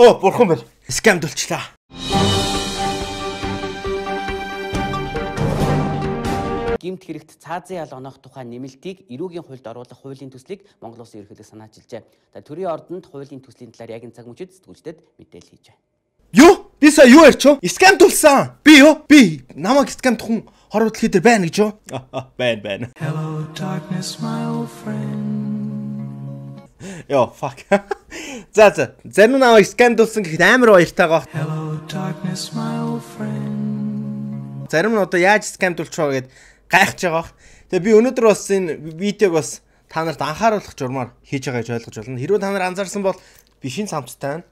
Оо, бурхан байна. Скамд болчлаа. гимт хэрэгт цаазын ял оноох тухай нэмэлтийг эрүүгийн хуульд оруулах хуулийн төслийг Монгол Улсын ерөнхийлөг санаачилжээ. За төрийн ордонд хуулийн төслийн талаар яг энэ цаг мөчид сэтгүүлчдэд мэдээлэл хийж байна. Юу? Би сая юу ярьч вэ? Скам тулсан. Би юу? Би намайг скам тухын хор хөдөлгөөн дээр байна гэж юу? Байна, байна. Hello, darkness, my old friend. Йоо, fuck. За за. Зарим нь намайг скам тулсан гэхэд амар баяртайгаа. Зарим нь одоо яаж скам тулчихоо гэд гайхаж байгаа. Тэгээ би өнөөдөр бас энэ видеог бас та нарт анхааруулах журмаар хийж байгаа гэж ойлгож байна. Хэрвээ та нар анзаарсан бол би шин цамцтай байна.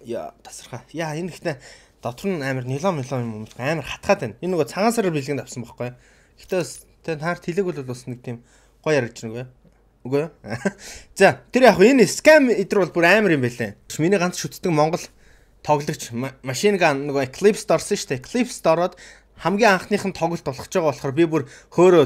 Яа, тасархаа. Яа, энэ ихтэй дотор нь амар нилон милон юм амар хатгаад байна. Энэ нөгөө цагаан сараар бэлгэнд авсан байхгүй. Гэтэ бас тэгээ та нарт хэлээг бол бас нэг тийм гоё яригч нэг үгүй. За, тэр яг энэ scam идэр бол бүр амар юм байлээ. Миний ганц шүтдэг Монгол тоглогч машин ган нөгөө Eclipse орсон шүү дээ. Eclipse ороод хамгийн анхных нь тоглолт болох ч байгаа болохоор би бүр хөөрөө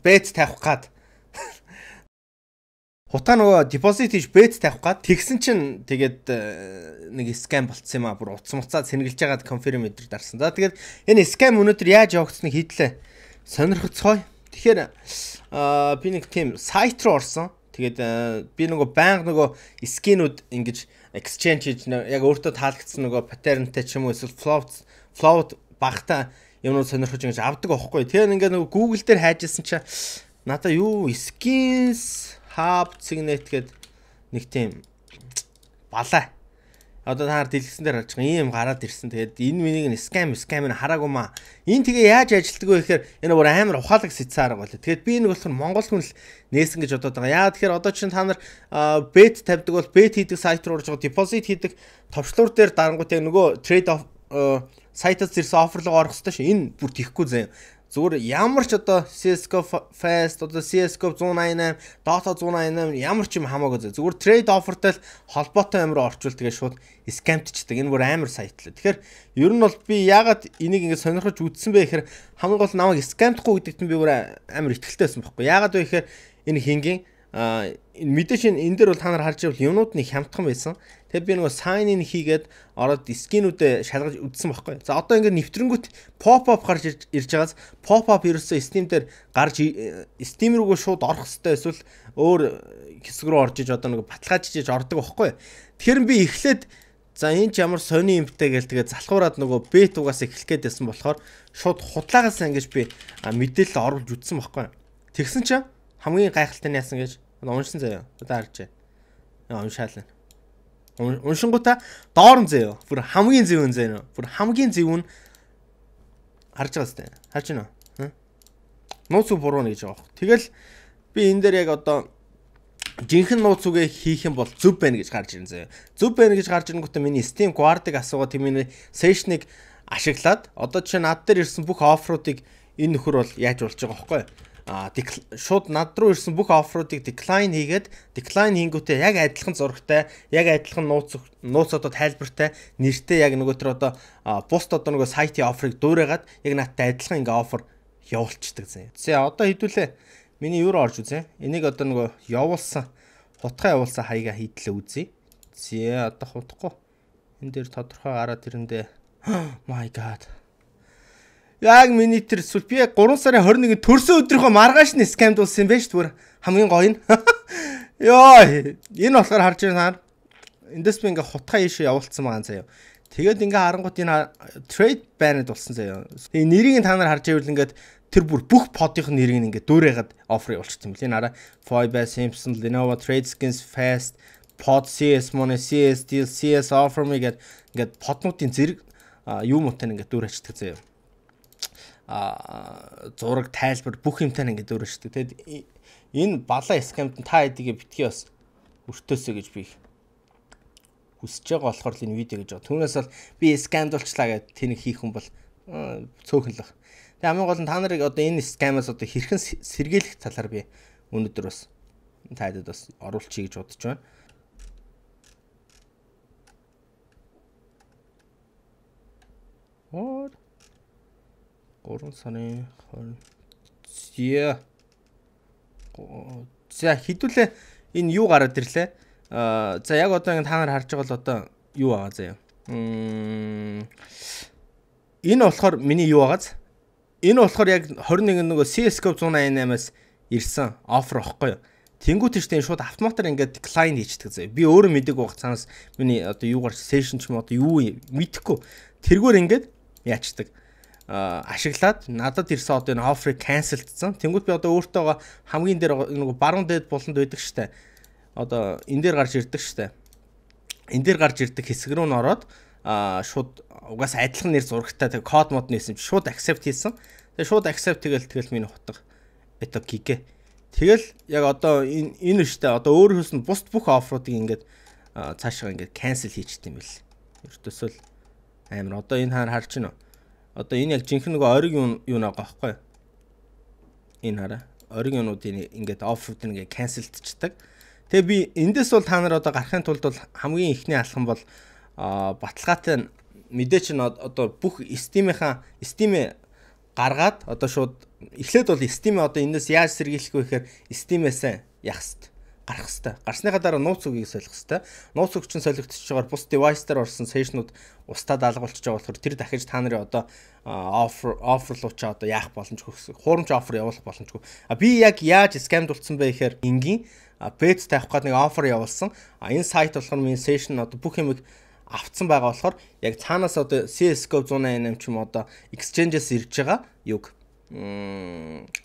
бет тавих гад Хутаа нөгөө депозит хийж бет тавих гад тэгсэн чинь тэгээд э, нэг скам болцсон юм а бүр утас муцаа сэнгэлж байгаад конфирм өдр дарсан. За тэгээд энэ скам өнөөдөр яаж явагдсныг хийдлээ. Сонирхоцгой. Тэгэхээр аа би нэг тийм сайт руу орсон. Тэгээд би нөгөө байнга нөгөө скинүүд ингэж exchange хийж яг өөртөө таалагдсан нөгөө паттернтэй ч юм уу эсвэл float float багтаа юмнууд сонирхож ингэж авдаг аахгүй. Тэгээ ингээд нөгөө Google дээр хайжсэн чи надаа юу skins hub signet гээд нэг тийм балаа. Одоо та нар дэлгэсэн дээр харж байгаа ийм гараад ирсэн. Тэгээд энэ миний нэг scam scam нь хараагүй маа. Энэ тэгээ яаж ажилтдаг вэ гэхээр энэ бүр амар ухаалаг байгаа болоо. Тэгээд би нэг болохоор Монгол хүн л нээсэн гэж бодоод байгаа. Яа тэгэхээр одоо чинь та нар bet тавьдаг бол bet хийдэг сайт руу орж байгаа deposit хийдэг товчлуур дээр дарангуут яг нөгөө trade off сайтаас ирсэн офер руу орох хэрэгтэй шүү. Энэ бүр тийхгүй заяа. Зүгээр ямар ч одоо CS:GO Fast одоо CS:GO 188, Dota 188 ямар ч юм хамаагүй. Зүгээр trade offerтай л холбоотой амир орчвол тэгээ шууд scamтчдаг. Энэ бүр амар сайт л. Тэгэхээр ер нь бол би яагаад энийг ингэ сонирхож үзсэн бэ гэхээр хамгийн гол намайг scamтахгүй гэдэгт би бүр амар ихтэлтэй байсан байхгүй. Яагаад вэ гэхээр энэ хингийн мэдээж энэ дээр бол та нар харж байвал юмнууд нэг хямдхан байсан. Тэгээ би нөгөө sign in хийгээд ороод скинүүдэд шалгаж үзсэн байхгүй. За одоо ингээд нэвтрэнгүүт pop up гарч ирж байгаас pop up ерөөсөө Steam дээр гарч Steam рүүгөө шууд орох хэвээр эсвэл өөр хэсэг рүү орж иж одоо нөгөө баталгаажиж иж ордог байхгүй. Тэгэхээр би эхлээд за энэ ч ямар сони юмтай гээл тэгээ залхуураад нөгөө бет угаас эхлэх гээд байсан болохоор шууд худлагаас ингэж би мэдээлэл оруулж үзсэн байхгүй. Тэгсэн чинь хамгийн гайхалтай нь яасан гэж уншсан заяа. Одоо харж байна. Уншаал. Уншингуудаа доор нь заяа. Бүр хамгийн зөв нь заяа. Бүр хамгийн зөв нь харж байгаа сте. Харж байна уу? Нууц үг буруу нэ гэж байгаа. Тэгэл би энэ дээр яг одоо жинхэнэ нууц үгээ хийх юм бол зөв байна гэж гарч ирэн заяа. Зөв байна гэж гарч ирэнгүүтээ миний Steam Guard-ыг асуугаад тийм session-ыг ашиглаад одоо жишээ над дээр ирсэн бүх оффруудыг энэ нөхөр бол яаж болж байгаа а шууд над руу ирсэн бүх оффруудыг decline хийгээд decline хийнгүүтээ яг адилхан зурагтай, яг адилхан нууц нууц одоо тайлбартай, нэртэй яг нөгөө төр одоо бусд одоо нөгөө сайтын оффрыг дуурайгаад яг надтай адилхан ингээ оффер явуулчихдаг зэ. За одоо хэдүүлээ. Миний юу орж үзье. Энийг одоо нөгөө явуулсан хутгаа явуулсан хаяга хийдлээ үзье. За одоо хутахгүй. Энд дээр тодорхой гараад ирэндээ my god Яг миний тэр эсвэл би яг 3 сарын 21-нд төрсөн өдрийнхөө маргааш нь скамд болсон юм байна шүү дээ. Хамгийн гоё нь. Йоо, энэ болохоор харж байна та. Эндээс би ингээ хутгаа ийшээ явуулсан байгаа заяа. Тэгээд ингээ харангуут энэ trade banned болсон заяа. Тэгээ нэрийг та нар харж байвал ингээд тэр бүр бүх подын нэрийг ингээ дүүрээгээд офер явуулчихсан лээ. Нараа Foiba, Simpson, Lenovo, Trade Skins, Fast, Pod CS Money, CS Deal, CS Offer Me гэдэг ингээд поднуудын зэрэг юу муутай ингээ дүүрээчдэг заяа а зураг тайлбар бүх юмтай ингээд өөрөшдөг. Тэгэд энэ балаа скамд та хэдийгэ битгий бас өртөөсэй гэж би хүсэж байгаа болохоор л энэ видео гэж байгаа. Түүнээс бол би скамд болчлаа гэд тэнийг хийх хүн бол цөөхөн л. Тэгээ хамгийн гол нь та нарыг одоо энэ скамаас одоо хэрхэн сэргийлэх талаар би өнөөдөр бас та хэдэд бас оруулчихъя гэж бодож байна. 3 сарын 20. За хэдүүлээ энэ юу гараад ирлээ. Аа за яг одоо ингэ та нар харж байгаа л одоо юу байгаа заяа. Энэ болохоор миний юу байгааз энэ болохоор яг 21 нөгөө CS:GO 188-аас ирсэн оффер واخхой юу. Тэнгүүт чинь шууд автоматар ингээд decline хийчихдэг заяа. Би өөрөө мэдээг хугацаанаас миний одоо юу гарч session ч юм одоо юу мэдхгүй. Тэргээр ингээд яачдаг ашиглаад надад ирсэн одоо энэ оффрыг cancelдсан. Тэнгүүт би одоо өөртөө хамгийн дээр нэг баруун дээд болонд байдаг штэ. Одоо энэ дээр гарч ирдэг штэ. Энэ дээр гарч ирдэг хэсэг рүү н ороод аа шууд угаас адилхан нэр зурагтай тэг код мод нээсэн чи шууд accept хийсэн. Тэгээ шууд accept тэгэл тэгэл миний хутга. Это гигэ. Тэгэл яг одоо энэ энэ штэ одоо өөрөөс нь бусд бүх оффруудыг ингээд цаашаа ингээд cancel хийчихдээ юм бэл. Ердөөсөө амар одоо энэ хаар харж байна уу? Одоо энэ яг жинхэнэ нөгөө ориг юу юу нэг байхгүй. Энэ хараа. Ориг юунуудын ингээд оффрууд ингээд cancelдчихдаг. Тэгээ би эндээс бол та нар одоо гарахын тулд бол хамгийн ихний алхам бол баталгаатай мэдээч нь одоо бүх Steam-ийнхаа Steam гаргаад одоо шууд эхлээд бол Steam одоо энэс яаж сэргийлэх вэ гэхээр Steam-ээс яах хэвээр гарах хэвээр. Гарсныхаа дараа нууц үгийг солих хэвээр. Нууц үг чинь солигдчихж байгаагаар бус device дээр орсон устдад алга болчихж байгаа болохоор тэр дахиж та нарын одоо offer offer руу чаа одоо яах боломжгүй хуурамч offer явуулах боломжгүй. А би яг яаж scam дулцсан бэ гэхээр энгийн бет тавих гээд нэг offer явуулсан. А энэ сайт болохоор миний session одоо бүх юм автсан байгаа болохоор яг цаанаас одоо CS:GO 188 ч юм одоо exchange-ээс ирж байгаа юг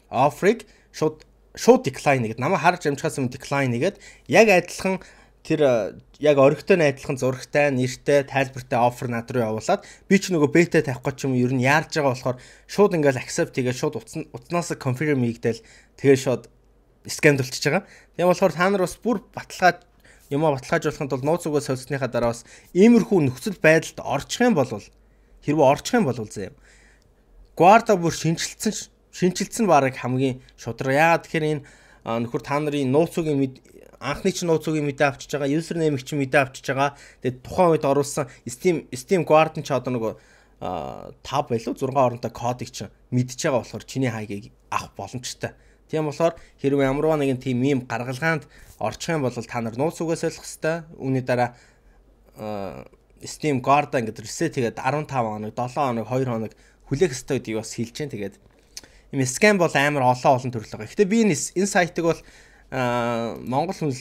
offer-ыг шууд шууд decline гэдэг. Намайг харж амжихаас өмнө decline гэдэг. Яг адилхан тэр яг орхитой найдлахын зурагтай, нэртэй, тайлбартай офер над руу явуулаад би ч нөгөө бета тавих гэж юм ер нь яарж байгаа болохоор шууд ингээл accept хийгээд шууд утнаас confirm хийгдэл тэгээ шууд скандалчж байгаа. Тийм болохоор та нар бас бүр баталгаа юм а баталгаажуулахын тулд нууц угаа солисныхаа дараа бас иймэрхүү нөхцөл байдалд орчих юм бол хэрвээ орчих юм бол зэ юм. Гварда бүр шинжилсэн шинчилсэн бараг хамгийн шудраг. Яагаад тэгэхээр энэ нөхөр та нарын нууцугийн анхны чинь нууцугийн мэдээ авчиж байгаа, name-ийг чинь мэдээ авчиж байгаа. Тэгээд тухайн үед оруулсан Steam Steam Guard нь ч одоо нөгөө 5 байлуу 6 оронтой кодыг чинь мэдж байгаа болохоор чиний хаягийг авах боломжтой. Тийм болохоор хэрвээ ямар нэгэн тийм ийм гаргалгаанд орчих юм бол та нар нууц үгээс ойлгох хэвээр. Үүний дараа Steam Guard ингээд reset хийгээд 15 хоног, 7 хоног, 2 хоног хүлээх хэвээр гэдгийг бас хэлж дээ. Тэгээд юм скам бол амар олон олон төрөл байгаа. Гэтэ би энэ энэ сайтыг бол Монгол хүн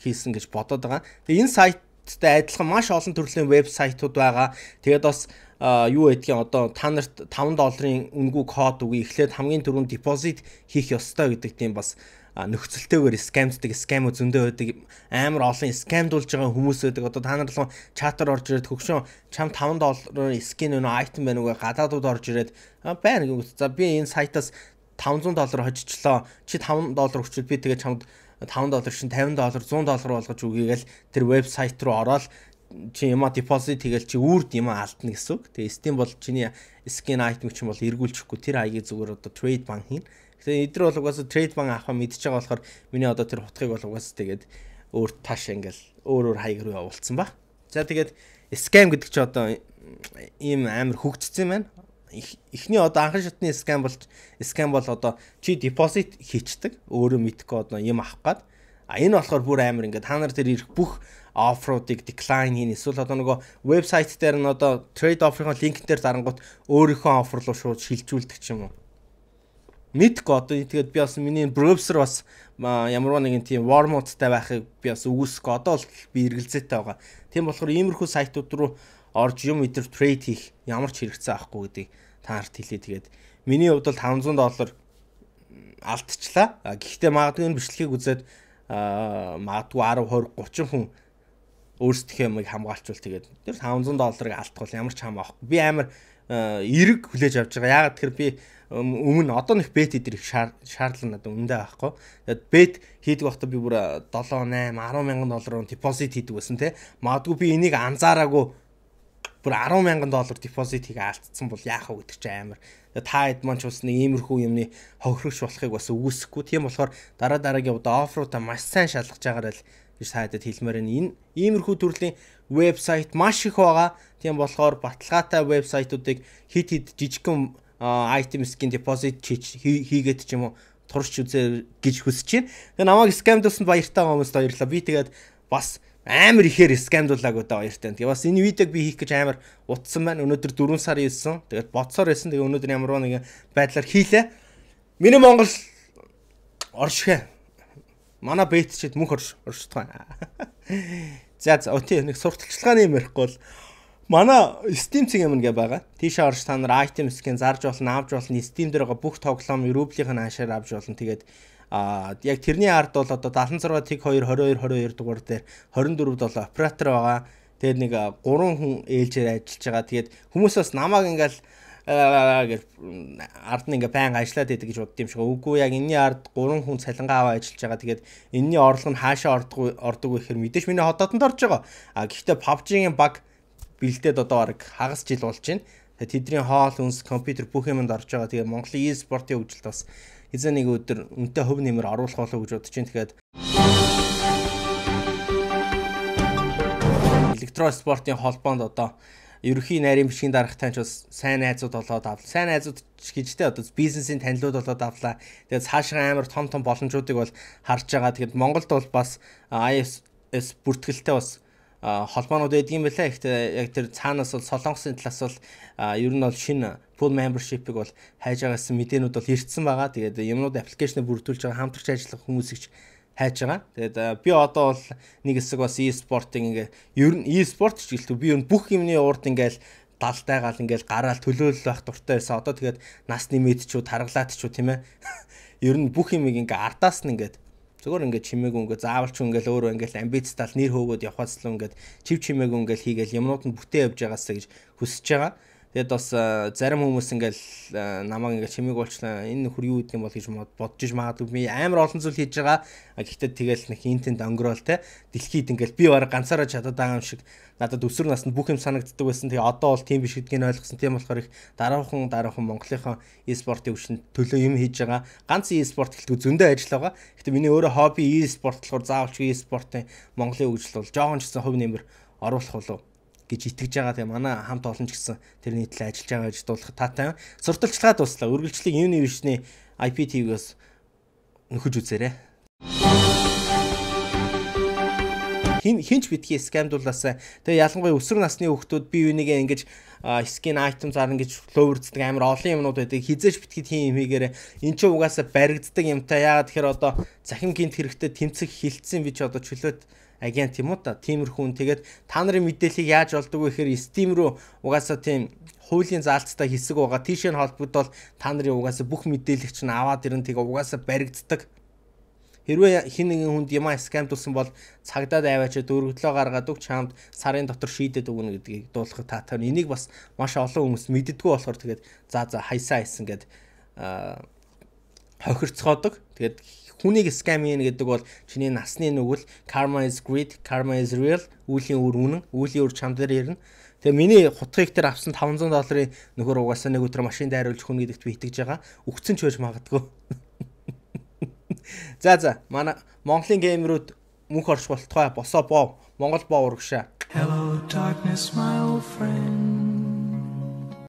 хийсэн гэж бодоод байгаа. Тэгээ энэ сайттай адилхан маш олон төрлийн вебсайтууд байгаа. Тэгээд бас юу гэдгийг одоо та нарт 5 долларын үнэгүй код үгүй эхлээд хамгийн түрүүнд депозит хийх ёстой гэдэг тийм бас нөхцөлтэйгээр скамддаг скам зөндөө байдаг. Амар олон скамдуулж байгаа хүмүүс байдаг. Одоо та нар л чатар орж ирээд хөгшөө чам 5 долларын скин өнө айтем байна уу гадаадууд орж ирээд байна гэвэл за би энэ сайтаас 500 доллар хожичлоо чи 5 доллар өгчвөл би тэгээ чамд 5 доллар шин 50 доллар 100 доллар болгож үгийгээл тэр вебсайт руу ороод чи яма депозит хийгээл чи үрд юм алдна гэсэн үг. Тэгээ Steam бол чиний skin item ч юм бол эргүүлчихгүй. Тэр хаягийг зүгээр одоо trade bank хийн. Тэгээ эдгээр бол угаасаа трейд банк авахаа мэдчихэж байгаа болохоор миний одоо тэр хутгийг бол угаасаа тэгээд өөр тааш ингээл өөр өөр хаяг руу явуулсан ба. За тэгээд scam гэдэг чи одоо ийм амар хөгжсөн байна. Эхний одоо анхан шатны scam бол scam бол одоо чи депозит хийчдэг өөрөө мэдхгүй одоо юм авах гад. А энэ болохоор бүр амар ингээд та нар тэр ирэх бүх оффроудыг decline хийн эсвэл одоо нөгөө вебсайт дээр нь одоо trade offer-ын линк дээр дарангууд өөрийнхөө оффер руу шууд шилжүүлдэг ч юм уу мэдгүй одоо тэгээд би бас миний броусер бас ямар нэгэн тийм warm-уудтай байхыг би бас үгүйсэхгүй одоо л би эргэлзээтэй байгаа. Тийм болохоор иймэрхүү сайтууд руу орж юм өдр трейд хийх ямар ч хэрэгцээ авахгүй гэдгийг та нарт хэлээ. Тэгээд миний хувьд бол 500 доллар алдчихлаа. Гэхдээ магадгүй энэ бичлэгийг үзээд магадгүй 10 20 30 хүн өөрсдийнхөө юмыг хамгаалчвал тэгээд тэр 500 долларыг алдахгүй ямар ч хам авахгүй. Би амар эрэг хүлээж авч байгаа. Яагаад тэгэхээр би өмнө одоо нэг бет идэр их шаардлага надад үндэ байхгүй. Тэгээд бет хийдэг байхдаа би бүр 7 8 10 мянган доллараар депозит хийдэг байсан те. Магадгүй би энийг анзаараагүй бүр 10 мянган доллар депозит хийгээ алдсан бол яах вэ гэдэг чинь амар. Та хэд маань ч бас нэг иймэрхүү юмны хохирогч болохыг бас үгүйсэхгүй. Тийм болохоор дараа дараагийн удаа оффруудаа маш сайн шалгаж байгаарай л гэж сайдад хэлмээр энэ иймэрхүү төрлийн вебсайт маш их байгаа. Тийм болохоор баталгаатай вебсайтуудыг хит хит жижигхэн item skin deposit хийгээд ч юм уу турш үзээ гэж хүсэж байна. Тэгээ намайг дусанд баяртай хүмүүст баярлалаа. Би тэгээд бас амар ихээр скамдуулаг одоо хоёртай. Тэгээ бас энэ видеог би хийх гэж амар утсан байна. Өнөөдөр 4 сар 9. Тэгээд боцоор байсан. Тэгээ өнөөдөр ямар нэгэн байдлаар хийлээ. Миний Монгол оршихэ. Манай бэйтчэд мөнх орш оршдгоо. За за өтөө нэг сурталчилгааны юм ярихгүй бол манай Steam цэг юм гээ байгаа. Тийшээ орж та нар item skin зарж болно, авч болно. Steam дээр байгаа бүх тоглоом Europe-ийн хаашаар авч болно. Тэгээд А яг тэрний ард бол одоо 76 тэг 2 22 22 дугаар дээр 24 бол оператор байгаа. Тэгээд нэг 3 хүн ээлжээр ажиллаж байгаа. Тэгээд хүмүүс бас намайг ингээл гэр ард нь ингээ байн ажиллаад идэг гэж бодд юм шиг. Үгүй яг энэний ард 3 хүн цалингаа аваа ажиллаж байгаа. Тэгээд энэний орлого нь хаашаа ордог ордог вэ гэхээр мэдээж миний хотоодонд орж байгаа. А гэхдээ PUBG-ийн баг бэлдээд одоо баг хагас жил болж байна. Тэгээд тэдний хоол үнс компьютер бүх юмд орж байгаа. Тэгээд Монголын e-спортын хөгжилд бас хизээ нэг өдөр үнтэй хөв нэмэр оруулах болов гэж бодож байна. Тэгэхээр электро спортын холбоонд одоо ерөнхий нарийн бичгийн дарагтай ч бас сайн найзууд болоод авлаа. Сайн найзууд гэжтэй одоо бизнесийн танилуд болоод авлаа. Тэгээд цаашаа амар том том боломжуудыг бол харж байгаа. Тэгээд Монголд бол бас IS бүртгэлтэй бас холбоонууд байдгийн байлаа. Гэхдээ яг тэр цаанаас бол солонгосын талаас бол ер нь бол шинэ full membership-ыг бол хайж байгаагсан мэдээнүүд бол ирдсэн байгаа. Тэгээд юмнууд аппликейшнээ бүрдүүлж байгаа хамтарч ажиллах хүмүүсийг хайж байгаа. Тэгээд би одоо бол нэг хэсэг бас e-спортын ингээ ер нь e-спорт ч гэлтүү би ер нь бүх юмны урд ингээл далдайгаал ингээл гараал төлөөлөл байх дуртай байсан. Одоо тэгээд нас нэмээд ч үү таргалаад ч үү тийм ээ. Ер нь бүх юмыг ингээ ардаас нь ингээд Зүгээр ингээд чимээгүй ингээд заавалч ингээд өөрөө ингээд амбицтал нэр хөөгөөд явхаас л ингээд чив чимээгүй ингээд хийгээл юмнууд нь бүтээ явж байгаасаа гэж хүсэж байгаа. Тэгэд бас зарим хүмүүс ингээл намайг ингээд чимээг болчлаа энэ нөхөр юу гэдэг юм бол гэж бодож иж магадгүй би амар олон зүйл хийж байгаа. Гэхдээ тэгэл нэг интент онгороол те дэлхийд ингээл би бараг ганцаараа чадаад байгаа юм шиг надад өсвөр наснд бүх юм санагддаг байсан. Тэгээ одоо бол тийм биш гэдгийг ойлгосон. Тийм болохоор их дараахан дараахан Монголынхаа e-спортын өвчнөд төлөө юм хийж байгаа. Ганц e-спорт гэлтгүй зөндөө ажил байгаа. Гэхдээ миний өөрөө хобби e-спорт болохоор заавалч e-спортын Монголын хөгжил бол жоохон ч гэсэн хувь нэмэр оруулах болов гэж итгэж байгаа. Тэгээ манай хамт олон ч гэсэн тэрний төлөө ажиллаж байгаа гэж дуулах таатай. Сурталчилгаа дуслаа. Үргэлжлэх Univision-ы IPTV-гээс нөхөж үзээрэй. хин хинч битгий скамдуулаасаа тэгээ ялангуяа өсвөр насны хүүхдүүд бие бинийгээ ингэж скин айтем зарна гэж фловерцдаг амар олон юмнууд байдаг хизээч битгий тийм юм хийгээрээ эн чинь угаасаа баригддаг юмтай яагаад тэгэхээр одоо захим гинт хэрэгтэй тэмцэх хилцсэн би ч одоо чөлөөт агент юм уу та тиймэрхүү. Тэгээд та нарын мэдээллийг яаж олдог вэ гэхээр Steam руу угаасаа тийм хуулийн заалттай хэсэг байгаа. Тийшээ холбогдвол та нарын угаасаа бүх мэдээллийг чинь аваад ирэн тэгээ угаасаа баригддаг. Хэрвээ хин нэгэн хүнд ямаа скамдулсан бол цагдаад аваачаа дөрөвдлөө гаргаад үг чамд сарын дотор шийдэд өгнө гэдгийг дуулахад таатай. Энийг бас маш олон хүмүүс мэддэггүй болохоор тэгээд за за хайсаа хайсан гэд хохирцгоодог. Тэгээд хүнийг scam ийн гэдэг бол чиний насны нүгэл karma is greed, karma is real, үүлийн үр үнэн, үүлийн үр чам дээр ирнэ. Тэгээ миний хутгийг тэр авсан 500 долларын нөхөр угаасаа нэг өдөр машин дайруулж хүн гэдэгт би итгэж байгаа. Үгцэн ч байж магадгүй. За за манай Монголын геймерүүд мөнх орш болтгой босоо боо. Монгол боо урагшаа. Hello, darkness, my old friend.